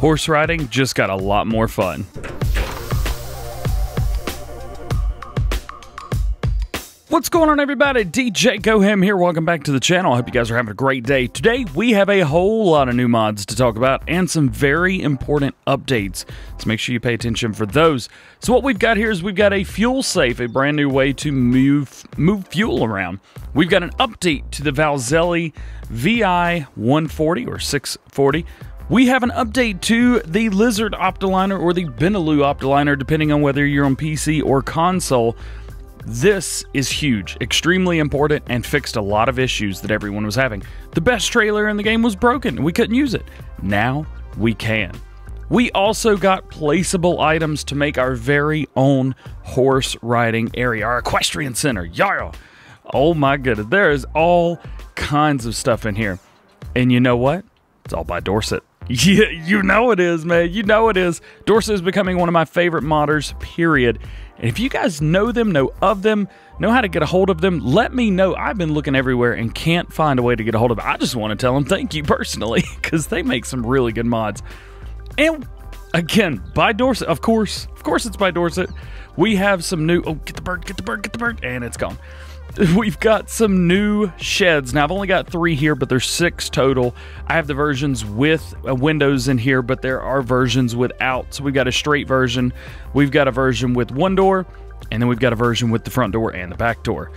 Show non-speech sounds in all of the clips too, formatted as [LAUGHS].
Horse riding just got a lot more fun. What's going on, everybody? DJ Goham here. Welcome back to the channel. I hope you guys are having a great day. Today, we have a whole lot of new mods to talk about and some very important updates. So make sure you pay attention for those. So what we've got here is we've got a fuel safe, a brand new way to move move fuel around. We've got an update to the Valzelli VI 140 or 640. We have an update to the Lizard Optiliner or the Benalu Optiliner, depending on whether you're on PC or console. This is huge, extremely important, and fixed a lot of issues that everyone was having. The best trailer in the game was broken, we couldn't use it. Now we can. We also got placeable items to make our very own horse riding area, our equestrian center. Yarrow! Oh my goodness, there is all kinds of stuff in here. And you know what? It's all by Dorset. Yeah, you know it is, man. You know it is. Dorset is becoming one of my favorite modders, period. And if you guys know them, know of them, know how to get a hold of them, let me know. I've been looking everywhere and can't find a way to get a hold of them. I just want to tell them thank you [LAUGHS] personally because they make some really good mods. And again, by Dorset, of course, of course it's by Dorset. We have some new, oh, get the bird, get the bird, get the bird, and it's gone. [LAUGHS] We've got some new sheds. Now, I've only got three here, but there's six total. I have the versions with uh, windows in here, but there are versions without. So we've got a straight version, we've got a version with one door, and then we've got a version with the front door and the back door.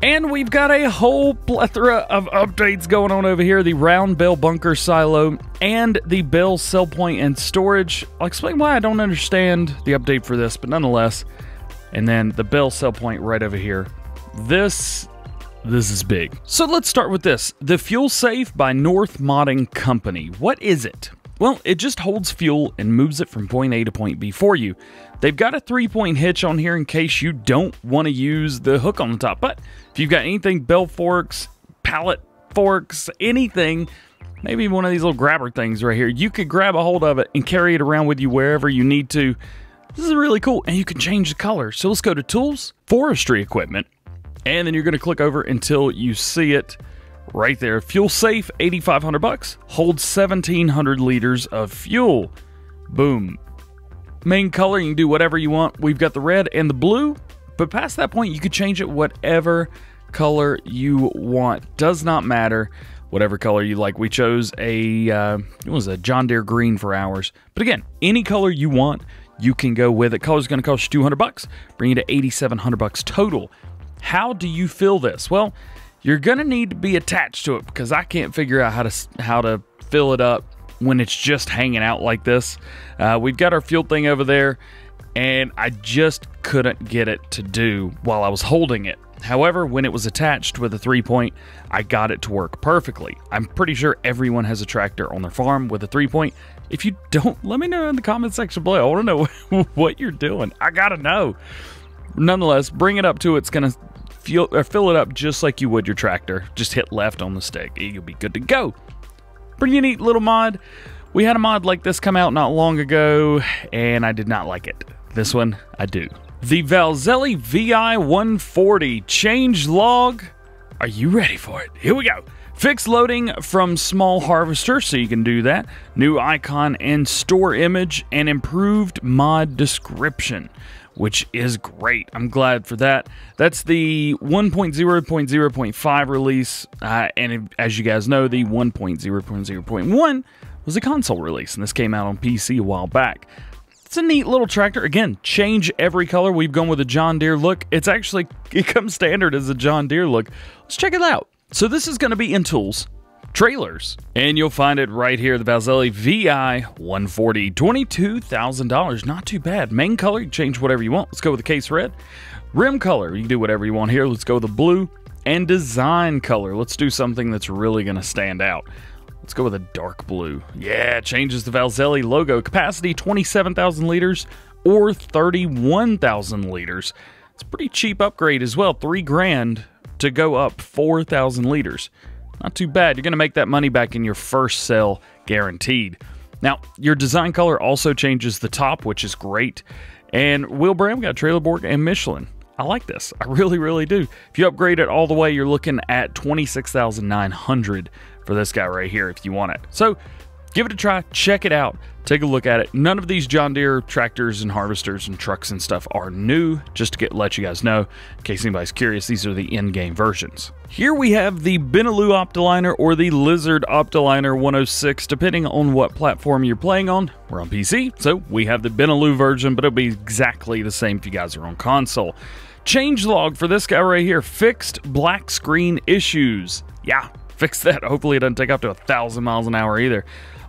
And we've got a whole plethora of updates going on over here. The round bale bunker silo and the bale sell point and storage. I'll explain why I don't understand the update for this, but nonetheless, and then the bale sell point right over here. This this is big. So let's start with this. The Fuel Safe by North Modding Company. What is it? Well, it just holds fuel and moves it from point A to point B for you. They've got a three-point hitch on here in case you don't want to use the hook on the top. But if you've got anything, bale forks, pallet forks, anything, maybe one of these little grabber things right here, you could grab a hold of it and carry it around with you wherever you need to. This is really cool, and you can change the color. So let's go to Tools, Forestry Equipment, and then you're going to click over until you see it right there. Fuel safe, 8,500 bucks, holds 1,700 liters of fuel. Boom. Main color, you can do whatever you want. We've got the red and the blue, but past that point, you could change it whatever color you want. Does not matter whatever color you like. We chose a uh, it was a John Deere green for ours. But again, any color you want, you can go with it. Color's going to cost you 200 bucks, bring you to 8700 bucks total. How do you fill this? Well, you're going to need to be attached to it because I can't figure out how to how to fill it up when it's just hanging out like this. Uh, we've got our fuel thing over there, and I just couldn't get it to do while I was holding it. However, when it was attached with a three point, I got it to work perfectly. I'm pretty sure everyone has a tractor on their farm with a three point. If you don't, let me know in the comment section below. I want to know [LAUGHS] what you're doing. I got to know. Nonetheless, bring it up to it's going to fill, fill it up just like you would your tractor. Just hit left on the stick. You'll be good to go. Pretty neat little mod. We had a mod like this come out not long ago, and I did not like it. This one, I do. The Valzelli VI-140 change log. Are you ready for it? Here we go. Fix loading from small harvester, so you can do that. New icon and store image, and improved mod description, which is great. I'm glad for that. That's the 1.0.0.5 release, uh, and as you guys know, the 1.0.0.1 was a console release, and this came out on PC a while back. It's a neat little tractor. Again, change every color. We've gone with a John Deere look. It's actually, [LAUGHS] it comes standard as a John Deere look. Let's check it out. So this is going to be in Tools, Trailers, and you'll find it right here, the Valzelli VI 140, $22,000. Not too bad. Main color, you change whatever you want. Let's go with the case red. Rim color, you can do whatever you want here. Let's go with the blue. And design color, let's do something that's really going to stand out. Let's go with a dark blue. Yeah, changes the Valzelli logo. Capacity 27,000 liters or 31,000 liters. It's a pretty cheap upgrade as well. Three grand to go up 4,000 liters. Not too bad. You're going to make that money back in your first sell guaranteed. Now, your design color also changes the top, which is great. And Will Bram got Trelleborg and Michelin. I like this. I [LAUGHS] really, really do. If you upgrade it all the way, you're looking at 26,900 for this guy right here if you want it. So Give it a try, check it out, take a look at it. None of these John Deere tractors and harvesters and trucks and stuff are new, just to get let you guys know, in case anybody's curious, these are the in-game versions. Here we have the Benalu Optiliner or the Lizard Optiliner 106, depending on what platform you're playing on. We're on PC, so we have the Benalu version, but it'll be exactly the same if you guys are on console. Change log for this guy right here, fixed black screen issues. Yeah, fix that. Hopefully it doesn't take up to a thousand miles an hour either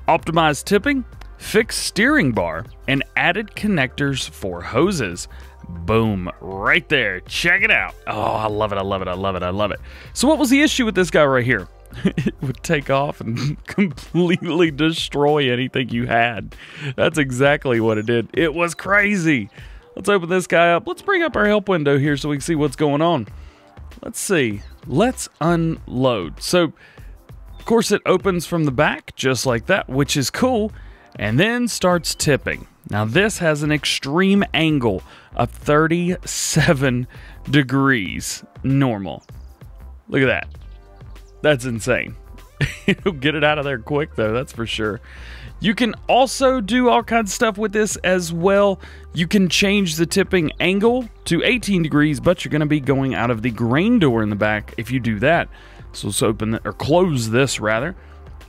optimized tipping, fixed steering bar, and added connectors for hoses. Boom, right there. Check it out. Oh, I love it. I love it. I love it. I love it. So, what was the issue with this guy right here? [LAUGHS] it would take off and [LAUGHS] completely destroy anything you had. That's exactly what it did. It was crazy. Let's open this guy up. Let's bring up our help window here so we can see what's going on. Let's see. Let's unload. So, of course, it opens from the back just like that, which is cool, and then starts tipping. Now, this has an extreme angle of 37 [LAUGHS] degrees normal. Look at that. That's insane. [LAUGHS] It'll get it out of there quick, though, that's for sure. You can also do all kinds of stuff with this as well. You can change the tipping angle to 18 degrees, but you're going to be going out of the grain door in the back if you do that. So let's open the, or close this rather,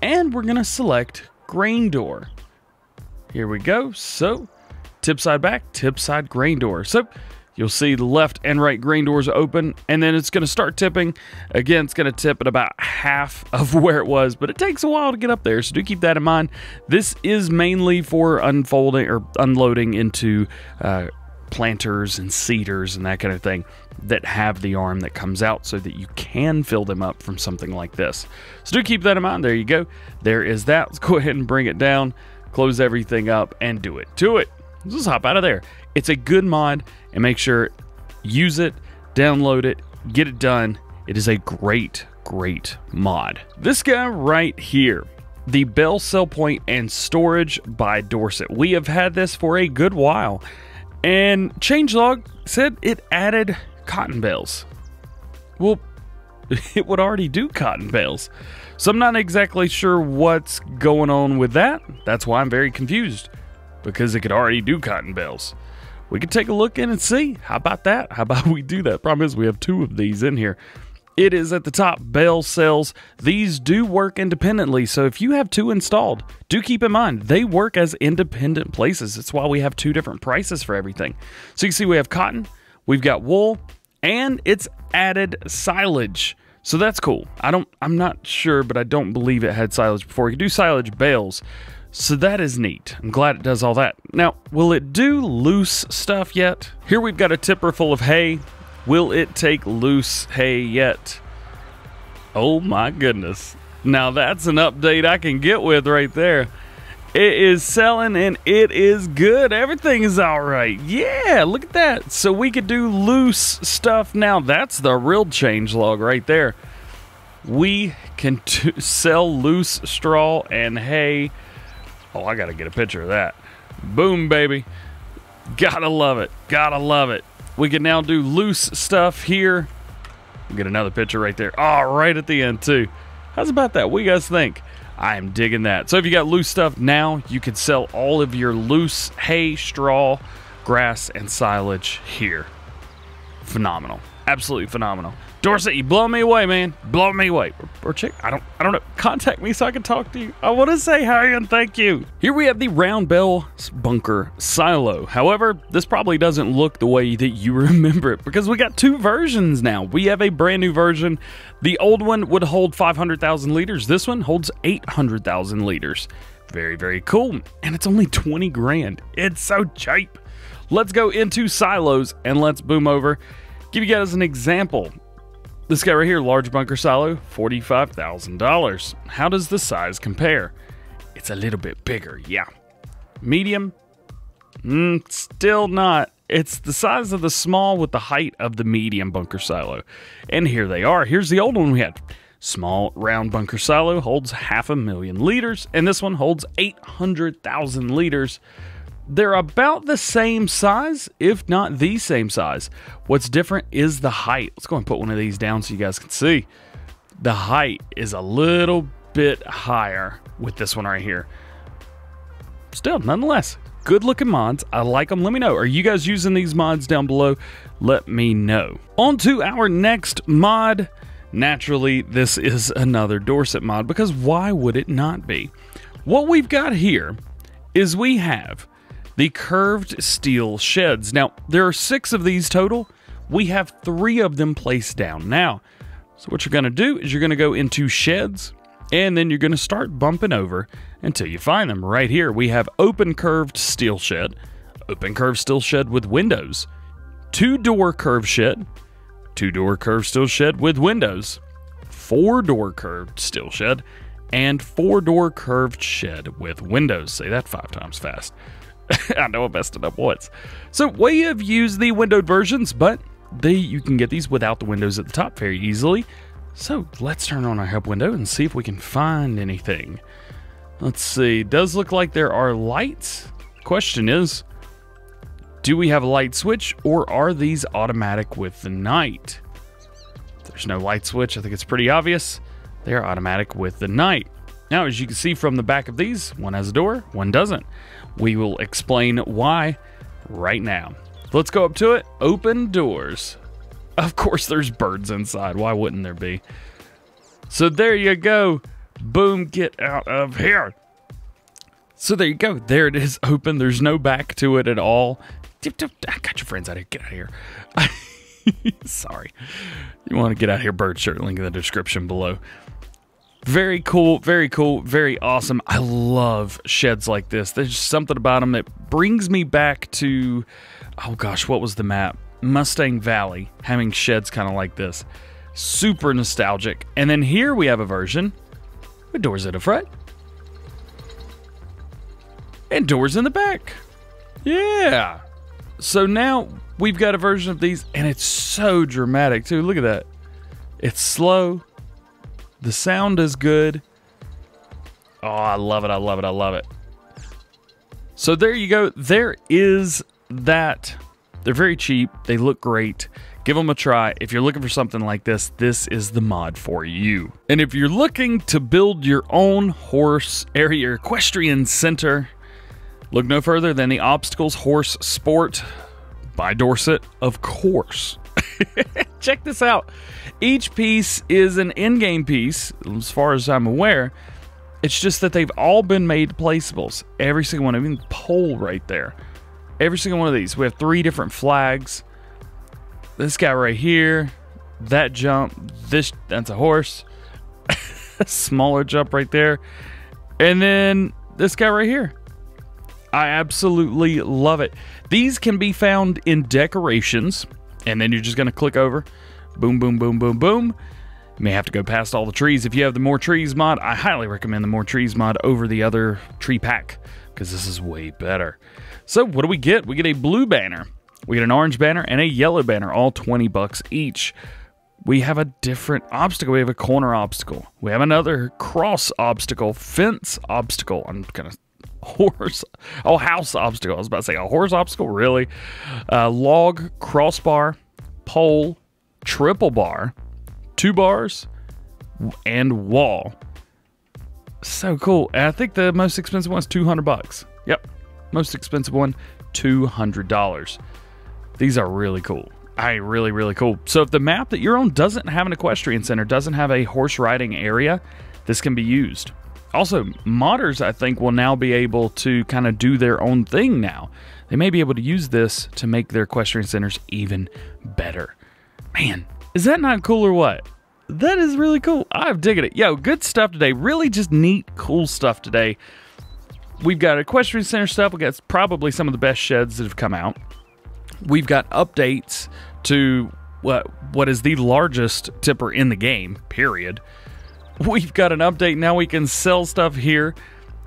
and we're gonna select grain door. Here we go. So tip side back, tip side grain door. So you'll see the left and right grain doors open and then it's going to start tipping again it's going to tip at about half of [LAUGHS] where it was but it takes a while to get up there so do keep that in mind this is mainly for unfolding or unloading into uh, planters and seeders and that kind of thing that have the arm that comes out so that you can fill them up from something like this. So do keep that in mind. There you go. There is that. Let's go ahead and bring it down, close everything up, and do it. Do it. Just hop out of there. It's a good mod and make sure use it, download it, get it done. It is a great, great mod. This guy right here the Bale Sell Point and Storage by Dorset. We have had this for a good while. And changelog said it added cotton bales. Well, [LAUGHS] it would already do cotton bales. So I'm not exactly sure what's going on with that. That's why I'm very confused because it could already do cotton bales. We could take a look in and see. How about that? How about we do that? Problem is, we have two of these in here. It is at the top, bale cells. These do work independently, so if you have two installed, do keep in mind, they work as independent places. That's why we have two different prices for everything. So you can see we have cotton, we've got wool, and it's added silage. So that's cool. I don't I'm not sure, but I don't believe it had silage before. You can do silage bales. So that is neat. I'm glad it does all that. Now, will it do loose stuff yet? Here we've got a tipper full of hay. Will it take loose hay yet? Oh my goodness. Now that's an update I can get with right there. It is selling and it is good. Everything is all right. Yeah, look at that. So we could do loose stuff now. That's the real change log right there. We can [LAUGHS] sell loose straw and hay. Oh, I got to get a picture of that. Boom, baby. Gotta love it. Gotta love it. We can now do loose stuff here. Get another picture right there. Oh, right at the end, too. How's about that? What do you guys think? I am digging that. So if you got loose stuff now, you can sell all of your loose hay, straw, grass, and silage here. Phenomenal. Absolutely phenomenal. Dorset, you blow me away, man. Blow me away. Or, or chick, I don't I don't know. Contact me so I can talk to you. I want to say hi and thank you. Here we have the round bale bunker silo. However, this probably doesn't look the way that you [LAUGHS] remember it because we got two versions now. We have a brand new version. The old one would hold 500,000 liters. This one holds 800,000 liters. Very, very cool. And it's only 20 grand. It's so cheap. Let's go into silos and let's boom over. Give you guys an example. This guy right here, large bunker silo, $45,000. How does the size compare? It's a little bit bigger, yeah. Medium? Mm, still not. It's the size of the small with the height of the medium bunker silo. And here they are. Here's the old one we had. Small round bunker silo holds half a million liters, and this one holds 800,000 liters. They're about the same size, if not the same size. What's different is the height. Let's go and put one of these down so you guys can see. The height is a little bit higher with this one right here. Still, nonetheless, good looking mods. I like them. Let me know. Are you guys using these mods down below? Let me know. On to our next mod. Naturally, this is another Dorset mod because why would it not be? What we've got here is we have the curved steel sheds. Now, there are six of these total. We have three of them placed down now. So what you're going to do is you're going to go into sheds and then you're going to start bumping over until you find them. Right here, we have open curved steel shed, open curved steel shed with windows, two door curved shed, two door curved steel shed with windows, four door curved steel shed, and four door curved shed with windows. Say that five times fast. [LAUGHS] I know I messed it up once. So we have used the windowed versions, but they you can get these without the windows at the top very easily. So let's turn on our help window and see if we can find anything. Let's see, does look like there are lights. Question is, do we have a light switch or are these automatic with the night? There's no light switch, I think it's pretty obvious. They're automatic with the night. Now, as you can see from the back of these, one has a door, one doesn't. We will explain why right now. Let's go up to it. Open doors. Of course, there's birds inside. Why wouldn't there be? So there you go. Boom, get out of here. So there you go. There it is open. There's no back to it at all. I got your friends out of here. Get out of here. [LAUGHS] Sorry. You want to get out of here, bird shirt, link in the description below. Very cool, very cool, very awesome. I love sheds like this. There's something about them that brings me back to, oh gosh, what was the map? Mustang Valley, having sheds kind of like this. Super nostalgic. And then here we have a version with doors at the front and doors in the back. Yeah. So now we've got a version of these, and it's so dramatic too. Look at that. It's slow. The sound is good. Oh, I love it. I love it. I love it. So there you go. There is that. They're very cheap. They look great. Give them a try. If you're looking for something like this, this is the mod for you. And if you're looking to build your own horse area equestrian center, look no further than the Obstacles Horse Sport by Dorset, of course. [LAUGHS] Check this out. Each piece is an in-game piece, as far as I'm aware. It's just that they've all been made placeables. Every single one. Even pole right there. Every single one of these. We have three different flags. This guy right here. That jump. This that's a horse. [LAUGHS] Smaller jump right there. And then this guy right here. I absolutely love it. These can be found in decorations, and then you're just going to click over. Boom, boom, boom, boom, boom. You may have to go past all the trees. If you have the More Trees mod, I highly recommend the More Trees mod over the other tree pack because this is way better. So what do we get? We get a blue banner. We get an orange banner and a yellow banner, all 20 bucks each. We have a different obstacle. We have a corner obstacle. We have another cross obstacle, fence obstacle. I'm going to horse oh house obstacle. I was about to say a horse obstacle? Really? Uh, log crossbar pole triple bar two bars and wall. So cool. And i think the most expensive one's 200 bucks. Yep. Most expensive one $200 these are really cool. I really really cool. So if the map that you're on doesn't have an equestrian center doesn't have a horse riding area this can be used also, modders, I think, will now be able to kind of do their own thing now. They may be able to use this to make their equestrian centers even better. Man, is that not cool or what? That is really cool. I've digged it. Yo, good stuff today. Really just neat, cool stuff today. We've got equestrian center stuff. We got probably some of the best sheds that have come out. We've got updates to what what is the largest tipper in the game, period. We've got an update now. We can sell stuff here.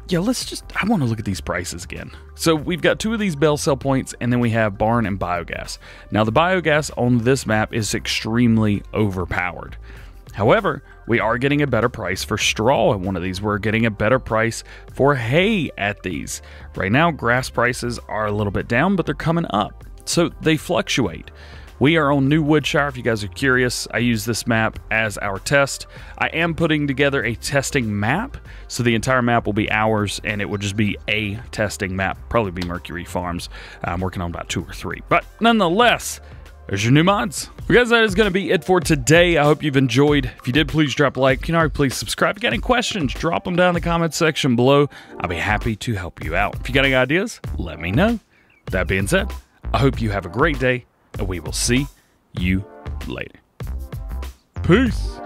Yeah, let's just, I want to look at these prices again. So we've got two of these bale sell points, and then we have barn and biogas. Now, the biogas on this map is extremely overpowered. However, we are getting a better price for straw at one of these. We're getting a better price for hay at these. Right now, grass prices are a little bit down, but they're coming up. So they fluctuate. We are on New Woodshire. If you guys are curious, I use this map as our test. I am putting together a testing map, so the entire map will be ours, and it will just be a testing map. Probably be Mercury Farms. I'm working on about two or three, but nonetheless. There's your new mods. Well, guys, that is going to be it for today. I hope you've enjoyed. If you did, please drop a like. You know, please subscribe. If you got any questions, drop them down in the comment section below. I'll be happy to help you out. If you got any ideas, let me know. That being said, I hope you have a great day, and we will see you later. Peace.